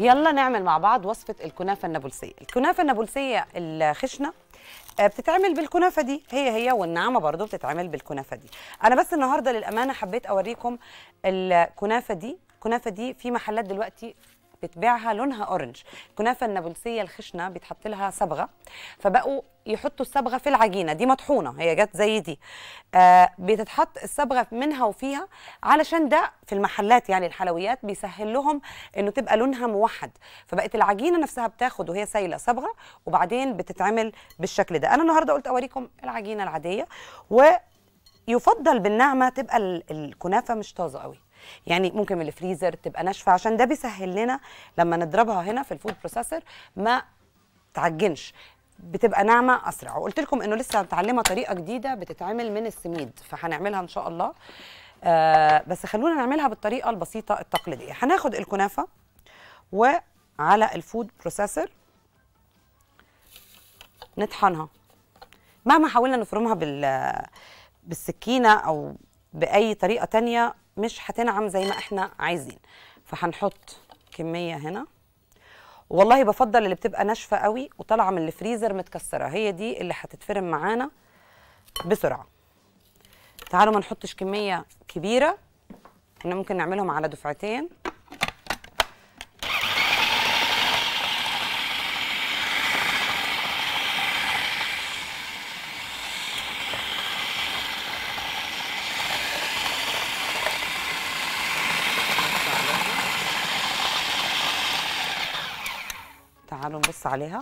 يلا نعمل مع بعض وصفة الكنافة النابلسية. الكنافة النابلسية الخشنة آه، بتتعمل بالكنافة دي هي هي والناعمة برضو بتتعمل بالكنافة دي. أنا بس النهاردة للأمانة حبيت أوريكم الكنافة دي. الكنافة دي في محلات دلوقتي بتبيعها لونها اورنج الكنافة النابلسية الخشنة بيتحط لها صبغة. فبقوا يحطوا الصبغة في العجينة. دي مطحونة. هي جت زي دي. آه بتتحط الصبغة منها وفيها علشان ده في المحلات يعني الحلويات بيسهل لهم إنه تبقى لونها موحد. فبقت العجينة نفسها بتاخد وهي سايلة صبغة وبعدين بتتعمل بالشكل ده. أنا النهارده قلت أوريكم العجينة العادية. ويفضل بالنعمة تبقى ال- الكنافة مش طازة قوي. يعني ممكن من الفريزر تبقى ناشفة. عشان ده بيسهل لنا لما نضربها هنا في ال food processor ما تعجنش بتبقى ناعمة أسرع. وقلت لكم إنه لسه متعلمه طريقة جديدة بتتعمل من السميد فهنعملها إن شاء الله. آه بس خلونا نعملها بالطريقة البسيطة التقليديه هناخد الكنافة وعلى ال food processor نطحنها. مهما حاولنا نفرمها بال بالسكينة أو بأي طريقة تانية مش هتنعم زي ما إحنا عايزين. فهنحط كمية هنا. والله بفضل اللي بتبقى ناشفة قوي وطالعة من الفريزر متكسرة. هي دي اللي هتتفرم معانا بسرعة. تعالوا ما نحطش كمية كبيرة. إحنا ممكن نعملهم على دفعتين. نبص عليها.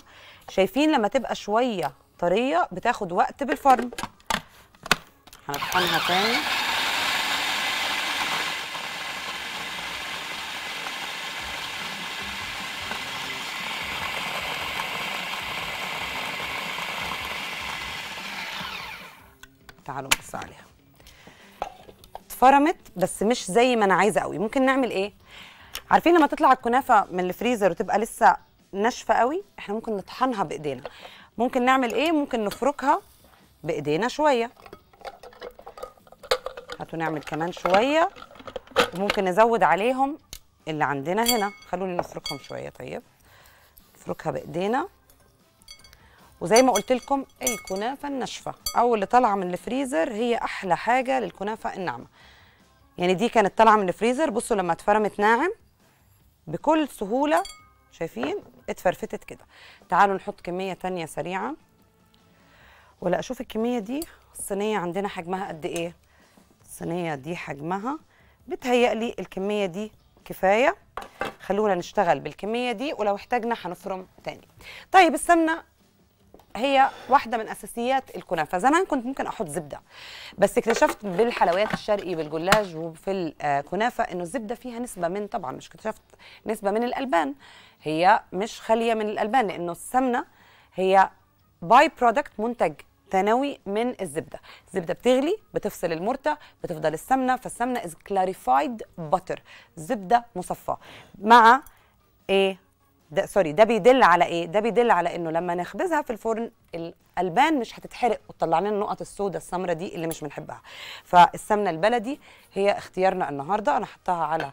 شايفين لما تبقى شوية طرية بتاخد وقت بالفرن. هنطحنها تاني. تعالوا نبص عليها. اتفرمت بس مش زي ما أنا عايزة قوي. ممكن نعمل إيه؟ عارفين لما تطلع الكنافة من الفريزر وتبقى لسه ناشفة قوي إحنا ممكن نطحنها بإيدينا. ممكن نعمل إيه؟ ممكن نفركها بإيدينا شوية. هاتوا نعمل كمان شوية. وممكن نزود عليهم اللي عندنا هنا. خلوني نفركهم شوية طيب. نفركها بإيدينا. وزي ما قلت لكم الكنافة الناشفة أو اللي طالعة من الفريزر هي أحلى حاجة للكنافة الناعمة. يعني دي كانت طالعة من الفريزر. بصوا لما اتفرمت ناعم بكل سهولة. شايفين؟ اتفرفتت كده. تعالوا نحط كمية تانية سريعة. ولا أشوف الكمية دي. الصينية عندنا حجمها قد إيه؟ الصينية دي حجمها بتهيألي الكمية دي كفاية. خلونا نشتغل بالكمية دي ولو احتاجنا هنفرم تاني. طيب السمنة هي واحدة من أساسيات الكنافة. زمان كنت ممكن أحط زبدة بس اكتشفت بالحلويات الشرقي بالجلاج وفي الكنافة إنه الزبدة فيها نسبة من طبعا مش اكتشفت نسبة من الألبان. هي مش خالية من الألبان لأنه السمنة هي by-product منتج ثانوي من الزبدة. الزبدة بتغلي بتفصل المرتة بتفضل السمنة فالسمنة is clarified butter زبدة مصفاة مع إيه؟ ده sorry ده بيدل على إيه؟ ده بيدل على إنه لما نخبزها في الفرن الألبان مش هتتحرق وتطلع لنا النقط السوداء السمراء دي اللي مش بنحبها. فالسمنة البلدي هي اختيارنا النهارده. أنا حطها على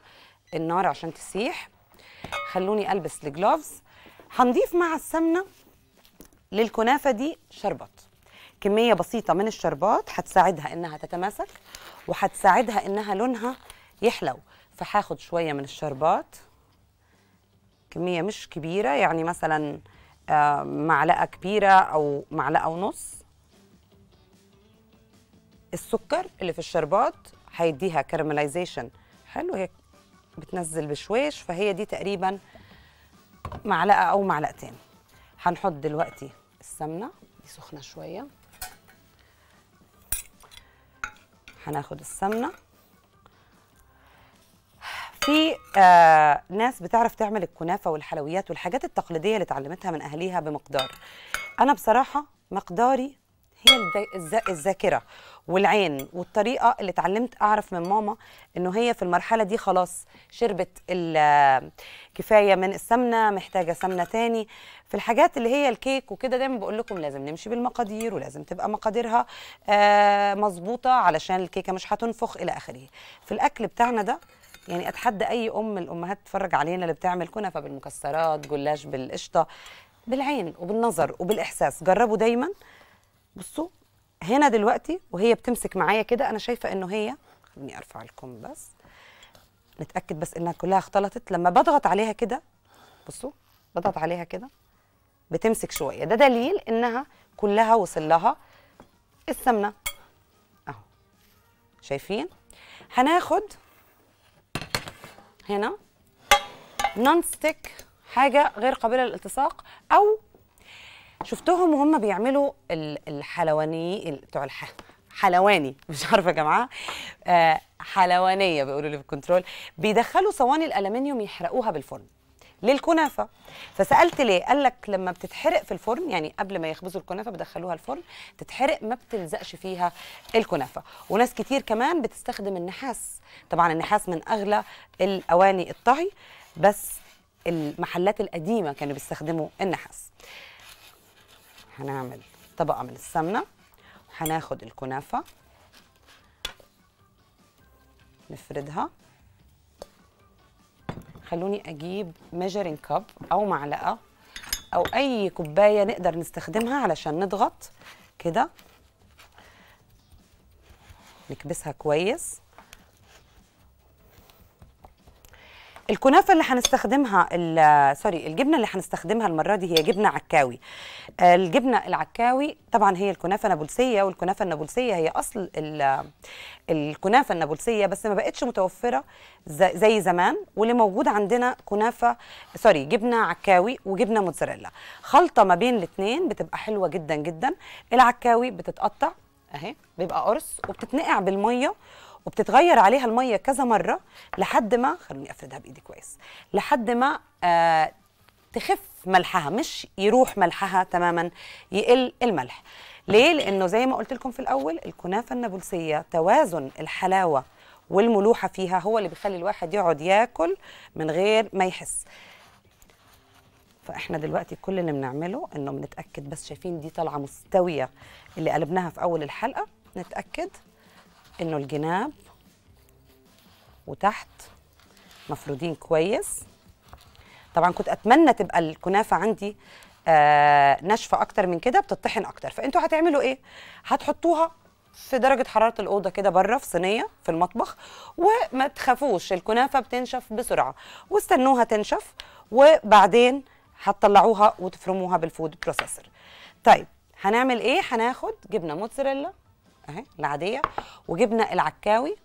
النار عشان تسيح. خلوني ألبس الجلوفز هنضيف مع السمنة للكنافة دي شربات. كمية بسيطة من الشربات هتساعدها إنها تتماسك وهتساعدها إنها لونها يحلو. فهاخد شوية من الشربات. كمية مش كبيرة يعني مثلا آه، معلقة كبيرة أو معلقة ونص. السكر اللي في الشربات هيديها كارملايزيشن حلو هي بتنزل بشويش فهي دي تقريبا معلقة أو معلقتين. هنحط دلوقتي السمنة دي سخنة شوية. هناخد السمنة. في آه ناس بتعرف تعمل الكنافة والحلويات والحاجات التقليدية اللي اتعلمتها من أهاليها بمقدار. أنا بصراحة مقداري هي الذا- الذا- الذاكرة والعين والطريقة اللي اتعلمت أعرف من ماما إنه هي في المرحلة دي خلاص شربت كفاية من السمنة محتاجة سمنة تاني. في الحاجات اللي هي الكيك وكده دايما بقول لكم لازم نمشي بالمقادير ولازم تبقى مقاديرها آه مظبوطة علشان الكيكة مش هتنفخ إلى آخره. في الأكل بتاعنا ده يعني أتحدى أي أم من الأمهات تتفرج علينا اللي بتعمل كنفة بالمكسرات جلاش بالقشطة بالعين وبالنظر وبالإحساس. جربوا دايما. بصوا هنا دلوقتي وهي بتمسك معايا كده أنا شايفة إنه هي خليني أرفع لكم بس نتأكد بس إنها كلها اختلطت. لما بضغط عليها كده بصوا بضغط عليها كده بتمسك شوية. ده دليل إنها كلها وصل لها السمنة. أهو. شايفين؟ هناخد هنا. non-stick حاجة غير قابلة للالتصاق أو شفتهم وهم بيعملوا ال- الحلواني ال- بتوع. حلواني مش عارفة يا جماعة. آه حلوانية بيقولوا لي في الكنترول. بيدخلوا صواني الالومنيوم يحرقوها بالفرن. للكنافة. فسألت ليه؟ قال لك لما بتتحرق في الفرن يعني قبل ما يخبزوا الكنافة بدخلوها الفرن تتحرق ما بتلزقش فيها الكنافة. وناس كتير كمان بتستخدم النحاس. طبعا النحاس من أغلى الأواني الطهي بس المحلات القديمة كانوا بيستخدموا النحاس. هنعمل طبقة من السمنة وهناخد الكنافة نفردها. خلوني أجيب ميجرينج كاب أو معلقة أو أي كوباية نقدر نستخدمها علشان نضغط كده. نكبسها كويس. الكنافة اللي هنستخدمها sorry الجبنة اللي هنستخدمها المرة دي هي جبنة عكاوي. الجبنة العكاوي طبعا هي الكنافة نابلسيه والكنافة النابلسية هي أصل ال- الكنافة النابلسية بس ما بقتش متوفرة زي زمان واللي موجود عندنا كنافة سوري جبنة عكاوي وجبنة موتزاريلا. خلطة ما بين الاثنين بتبقى حلوة جدا جدا. العكاوي بتتقطع أهي بيبقى قرص وبتتنقع بالمية وبتتغير عليها المية كذا مرة لحد ما خلوني أفردها بإيدي كويس لحد ما آه تخف ملحها مش يروح ملحها تماما يقل الملح. ليه؟ لأنه زي ما قلت لكم في الأول الكنافة النابلسية توازن الحلاوة والملوحة فيها هو اللي بيخلي الواحد يقعد ياكل من غير ما يحس. فإحنا دلوقتي كل اللي بنعمله إنه بنتأكد بس شايفين دي طالعة مستوية اللي قلبناها في أول الحلقة نتأكد إنه الجناب وتحت مفرودين كويس. طبعا كنت أتمنى تبقى الكنافة عندي آه ناشفة أكتر من كده بتطحن أكتر. فأنتوا هتعملوا إيه؟ هتحطوها في درجة حرارة الأوضة كده بره في صينية في المطبخ وما تخافوش الكنافة بتنشف بسرعة. واستنوها تنشف وبعدين هتطلعوها وتفرموها بال food processor طيب هنعمل إيه؟ هناخد جبنة موتزاريلا أهي العادية. وجبنة العكاوي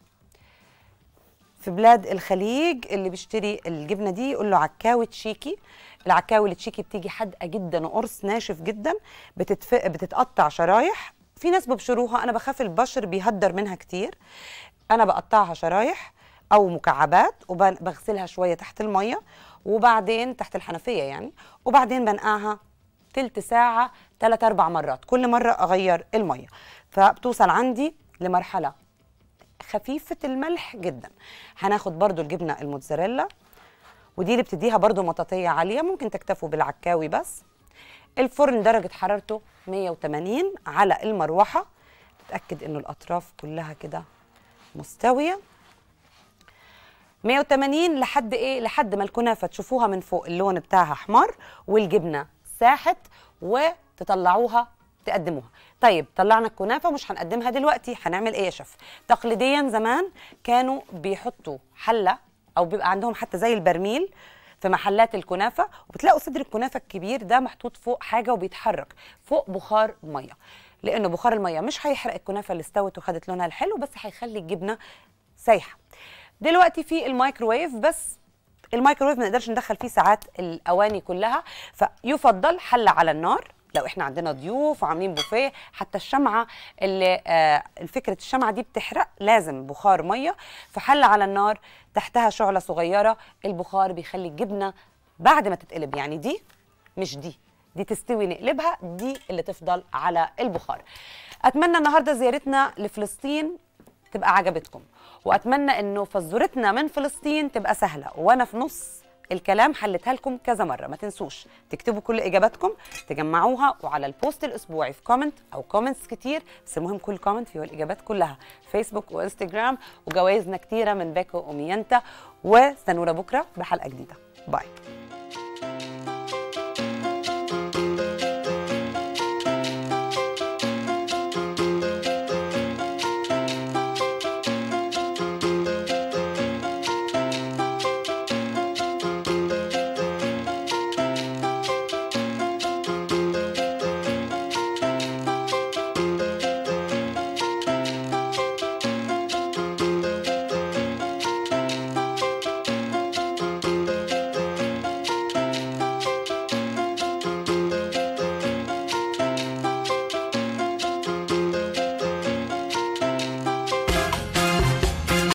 في بلاد الخليج اللي بيشتري الجبنة دي يقول له عكاوي تشيكي. العكاوي التشيكي بتيجي حادقة جدا وقرص ناشف جدا بتتف... بتتقطع شرايح. في ناس ببشروها أنا بخاف البشر بيهدر منها كتير. أنا بقطعها شرايح أو مكعبات وبغسلها شوية تحت المية وبعدين تحت الحنفية يعني وبعدين بنقعها تلت ساعة ثلاث أربع مرات. كل مرة أغير المية. فبتوصل عندي لمرحلة خفيفة الملح جدا. هناخد برضو الجبنة الموتزاريلا ودي اللي بتديها برضو مطاطية عالية ممكن تكتفوا بالعكاوي بس. الفرن درجة حرارته 180 على المروحة. تتأكد إنه الأطراف كلها كده مستوية. 180 لحد إيه؟ لحد ما الكنافة تشوفوها من فوق اللون بتاعها أحمر والجبنة ساحت وتطلعوها تقدموها. طيب طلعنا الكنافة مش هنقدمها دلوقتي. هنعمل إيه يا شيف؟ تقليديا زمان كانوا بيحطوا حلة أو بيبقى عندهم حتى زي البرميل في محلات الكنافة وبتلاقوا صدر الكنافة الكبير ده محطوط فوق حاجة وبيتحرك فوق بخار مية. لأنه بخار المية مش هيحرق الكنافة اللي استوت وخدت لونها الحلو بس هيخلي الجبنة سايحة. دلوقتي في الميكروويف بس الميكروويف ما نقدرش ندخل فيه ساعات الأواني كلها فيفضل حله على النار لو إحنا عندنا ضيوف وعاملين بوفيه. حتى الشمعة اللي آه الفكرة الشمعة دي بتحرق لازم بخار مية فحله على النار تحتها شعلة صغيرة. البخار بيخلي الجبنة بعد ما تتقلب يعني دي مش دي دي تستوي نقلبها دي اللي تفضل على البخار. أتمنى النهارده زيارتنا لفلسطين تبقى عجبتكم. وأتمنى إنه فزورتنا من فلسطين تبقى سهلة. وأنا في نص الكلام حلتها لكم كذا مرة. ما تنسوش تكتبوا كل إجاباتكم تجمعوها وعلى البوست الأسبوعي في comment أو comments كتير. بس المهم كل comment فيه الإجابات كلها. فيسبوك وإنستجرام وجوائزنا كتيرة من باكو وميانتا واستنونا بكرة بحلقة جديدة. باي